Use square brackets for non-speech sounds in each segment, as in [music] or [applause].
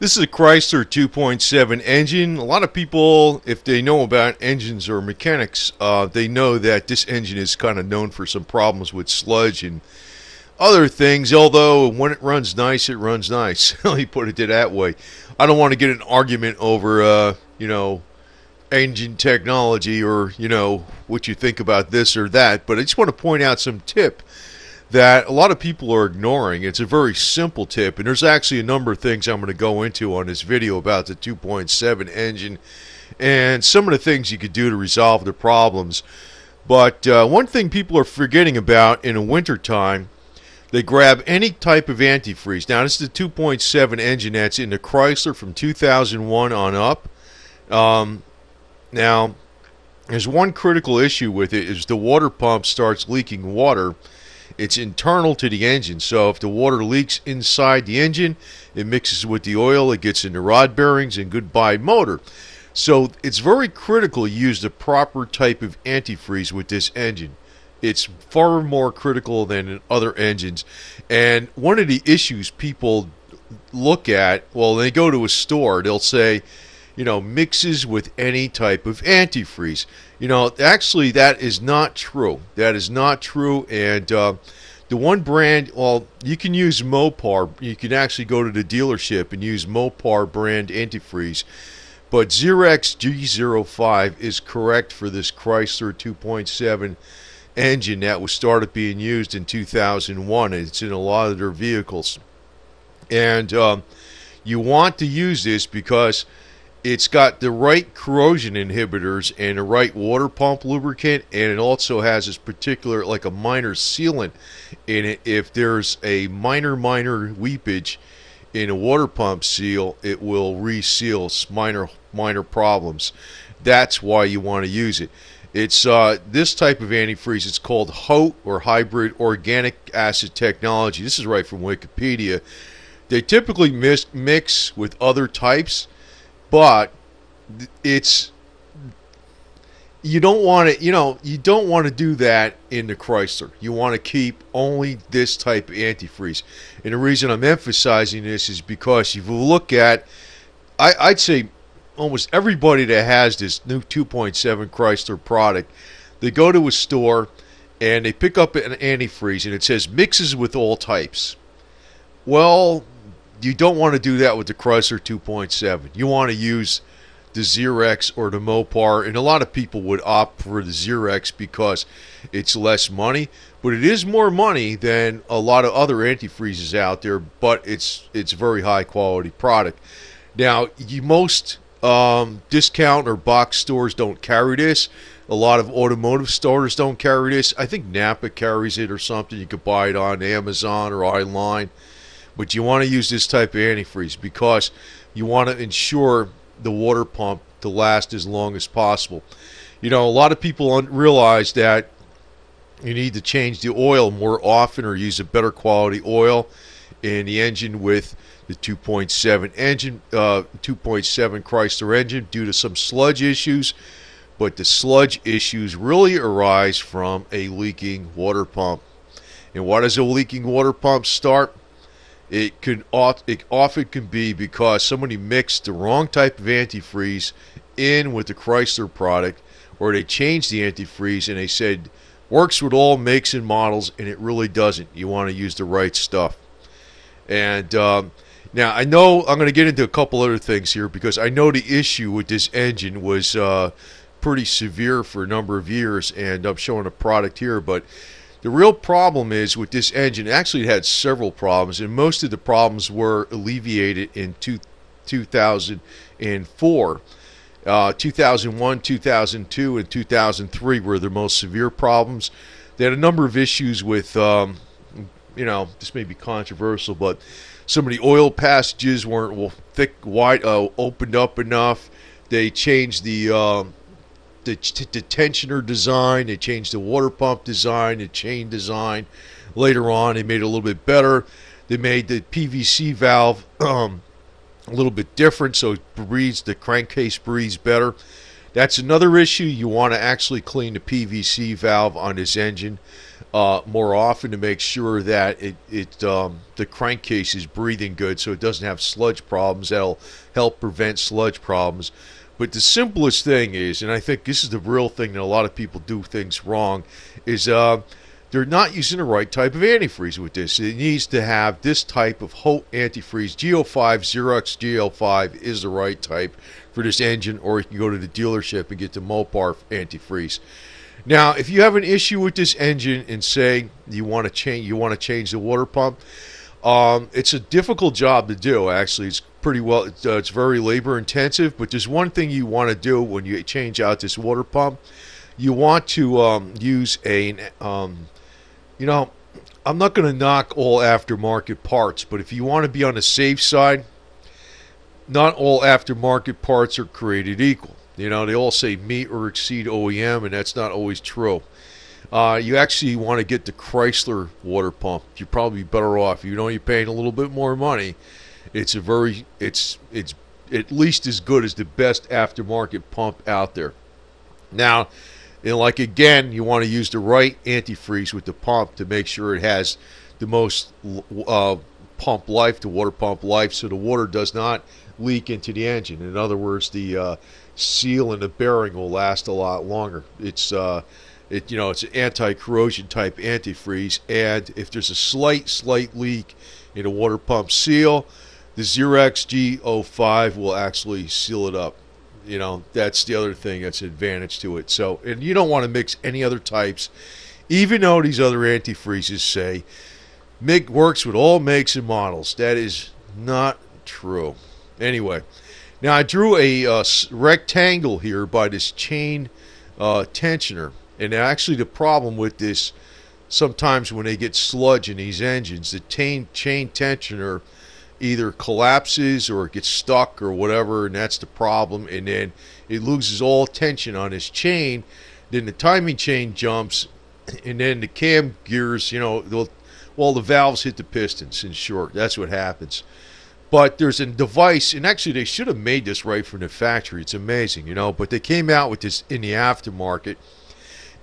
This is a Chrysler 2.7 engine. A lot of people, if they know about engines or mechanics, uh, they know that this engine is kind of known for some problems with sludge and other things. Although when it runs nice, it runs nice. [laughs] Let me put it that way. I don't want to get an argument over, uh, you know, engine technology or you know what you think about this or that, but I just want to point out some tip that a lot of people are ignoring. It's a very simple tip, and there's actually a number of things I'm going to go into on this video about the 2.7 engine and some of the things you could do to resolve the problems. But uh, one thing people are forgetting about in the wintertime, they grab any type of antifreeze. Now, this is the 2.7 engine that's in the Chrysler from 2001 on up. Um, now, there's one critical issue with it is the water pump starts leaking water it's internal to the engine. So if the water leaks inside the engine, it mixes with the oil, it gets in the rod bearings, and goodbye motor. So it's very critical you use the proper type of antifreeze with this engine. It's far more critical than in other engines. And one of the issues people look at, well, they go to a store, they'll say, you know, mixes with any type of antifreeze. You know, actually, that is not true. That is not true. And uh, the one brand, well, you can use Mopar. You can actually go to the dealership and use Mopar brand antifreeze. But Zerex G05 is correct for this Chrysler 2.7 engine that was started being used in 2001. It's in a lot of their vehicles. And um, you want to use this because it's got the right corrosion inhibitors and the right water pump lubricant and it also has this particular like a minor sealant in it. If there's a minor minor weepage in a water pump seal it will reseal minor minor problems. That's why you want to use it. It's uh, this type of antifreeze it's called HOAT or hybrid organic acid technology. This is right from wikipedia. They typically mix, mix with other types but it's you don't want to you know you don't want to do that in the Chrysler. You want to keep only this type of antifreeze. And the reason I'm emphasizing this is because if you look at I, I'd say almost everybody that has this new 2.7 Chrysler product, they go to a store and they pick up an antifreeze and it says mixes with all types. Well, you don't want to do that with the Chrysler 2.7. You want to use the Zerex or the Mopar, and a lot of people would opt for the Zerex because it's less money, but it is more money than a lot of other antifreezes out there. But it's it's very high quality product. Now, you, most um, discount or box stores don't carry this. A lot of automotive stores don't carry this. I think Napa carries it or something. You could buy it on Amazon or online. But you want to use this type of antifreeze because you want to ensure the water pump to last as long as possible. You know, a lot of people realize that you need to change the oil more often or use a better quality oil in the engine with the 2.7 engine, uh, 2.7 Chrysler engine due to some sludge issues. But the sludge issues really arise from a leaking water pump. And why does a leaking water pump start? It can it often can be because somebody mixed the wrong type of antifreeze in with the Chrysler product, or they changed the antifreeze and they said works with all makes and models, and it really doesn't. You want to use the right stuff. And um, now I know I'm going to get into a couple other things here because I know the issue with this engine was uh, pretty severe for a number of years, and I'm showing a product here, but the real problem is with this engine, actually, it had several problems, and most of the problems were alleviated in two, 2004. Uh, 2001, 2002, and 2003 were the most severe problems. They had a number of issues with, um, you know, this may be controversial, but some of the oil passages weren't well, thick, wide, uh, opened up enough. They changed the uh, the, tensioner design, they changed the water pump design, the chain design. Later on, they made it a little bit better. They made the PVC valve [clears throat] um, a little bit different, so it breathes the crankcase breathes better. That's another issue. You want to actually clean the PVC valve on this engine. uh, more often to make sure that it, it um, the crankcase is breathing good so it doesn't have sludge problems. That'll help prevent sludge problems. But the simplest thing is, and I think this is the real thing that a lot of people do things wrong, is uh, they're not using the right type of antifreeze with this. It needs to have this type of HOAT antifreeze. G05, Zerex GL5 is the right type for this engine, or you can go to the dealership and get the Mopar antifreeze. Now, if you have an issue with this engine and say you want to change, you want to change the water pump, um, it's a difficult job to do. Actually, it's pretty well. It's, uh, it's very labor intensive. But there's one thing you want to do when you change out this water pump. You want to um, use a, um, you know, I'm not going to knock all aftermarket parts, but if you want to be on the safe side, not all aftermarket parts are created equal. You know, they all say meet or exceed OEM, and that's not always true. Uh, you actually want to get the Chrysler water pump. You're probably better off. You know, you're paying a little bit more money. It's a very, it's it's at least as good as the best aftermarket pump out there. Now, and like again, you want to use the right antifreeze with the pump to make sure it has the most uh, pump life, the water pump life, so the water does not leak into the engine. In other words, the uh, seal and the bearing will last a lot longer. It's uh, it you know it's an anti-corrosion type antifreeze, and if there's a slight slight leak in a water pump seal, the Zerex G05 will actually seal it up. You know that's the other thing that's advantage to it. So and you don't want to mix any other types, even though these other antifreezes say MIG works with all makes and models. That is not true. Anyway, now I drew a uh, rectangle here by this chain uh, tensioner. And actually the problem with this, sometimes when they get sludge in these engines, the chain, chain tensioner either collapses or gets stuck or whatever, and that's the problem. And then it loses all tension on this chain. Then the timing chain jumps, and then the cam gears, you know, well, the valves hit the pistons, in short. That's what happens. But there's a device, and actually they should have made this right from the factory. It's amazing, you know. But they came out with this in the aftermarket.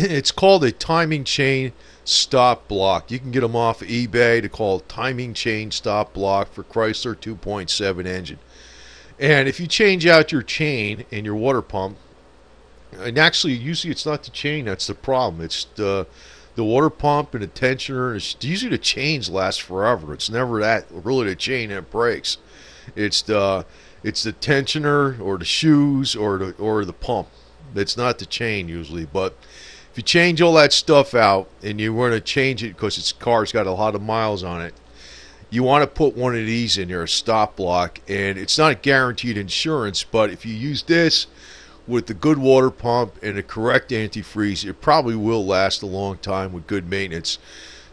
It's called a timing chain stop block. You can get them off eBay to call timing chain stop block for Chrysler 2.7 engine. And if you change out your chain and your water pump, and actually usually it's not the chain that's the problem. It's the the water pump and the tensioner. It's usually the chains last forever. It's never that really the chain that breaks. It's the it's the tensioner or the shoes or the or the pump. It's not the chain usually, but you change all that stuff out and you want to change it because its car's got a lot of miles on it, you want to put one of these in there, a stop block, and it's not guaranteed insurance, but if you use this with the good water pump and the correct antifreeze, it probably will last a long time with good maintenance.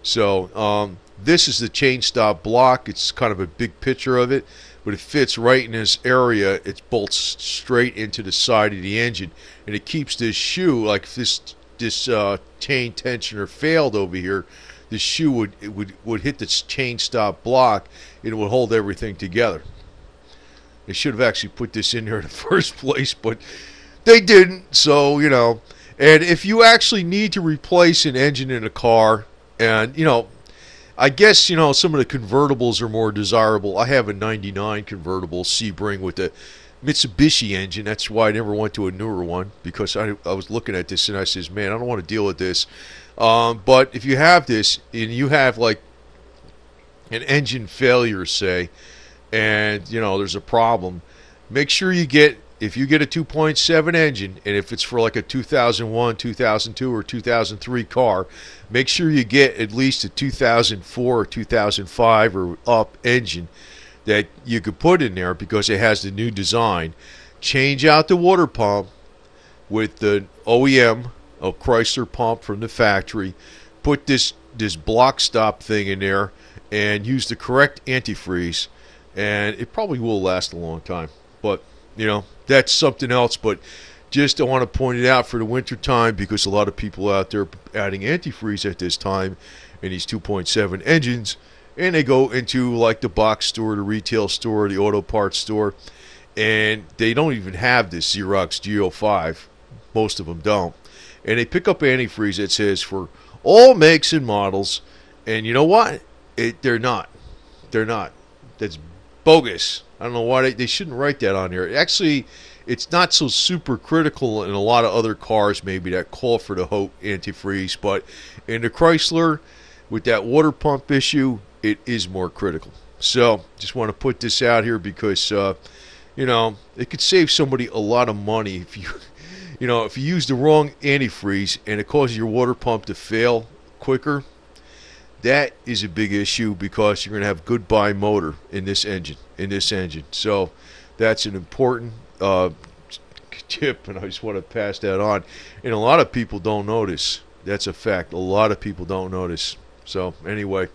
So um, this is the chain stop block. It's kind of a big picture of it, but it fits right in this area. It bolts straight into the side of the engine, and it keeps this shoe like this this uh, chain tensioner failed over here. The shoe would would would hit the chain stop block, and it would hold everything together. They should have actually put this in there in the [laughs] first place, but they didn't, so, you know. And if you actually need to replace an engine in a car, and, you know, I guess, you know, some of the convertibles are more desirable. I have a 99 convertible Sebring with a Mitsubishi engine. That's why I never went to a newer one because I, I was looking at this and I says, man, I don't want to deal with this. Um, but if you have this and you have like an engine failure, say, and, you know, there's a problem, make sure you get if you get a 2.7 engine and if it's for like a 2001 2002 or 2003 car make sure you get at least a 2004 or 2005 or up engine that you could put in there because it has the new design. Change out the water pump with the OEM of Chrysler pump from the factory. Put this this block stop thing in there and use the correct antifreeze. And it probably will last a long time. But you know that's something else. But just I want to point it out for the winter time because a lot of people out there adding antifreeze at this time in these 2.7 engines, and they go into like the box store, the retail store, the auto parts store, and they don't even have this Zerex G05. Most of them don't, and they pick up antifreeze that says for all makes and models, and you know what? It, they're not. They're not. That's bogus. I don't know why they, they shouldn't write that on here. Actually, it's not so super critical in a lot of other cars maybe that call for the HOAT antifreeze, but in the Chrysler with that water pump issue, it is more critical. So, just want to put this out here because uh, you know it could save somebody a lot of money if you [laughs] you know if you use the wrong antifreeze and it causes your water pump to fail quicker. That is a big issue because you're going to have goodbye motor in this engine. In this engine, so that's an important uh, tip, and I just want to pass that on. And a lot of people don't notice. That's a fact. A lot of people don't notice. So anyway,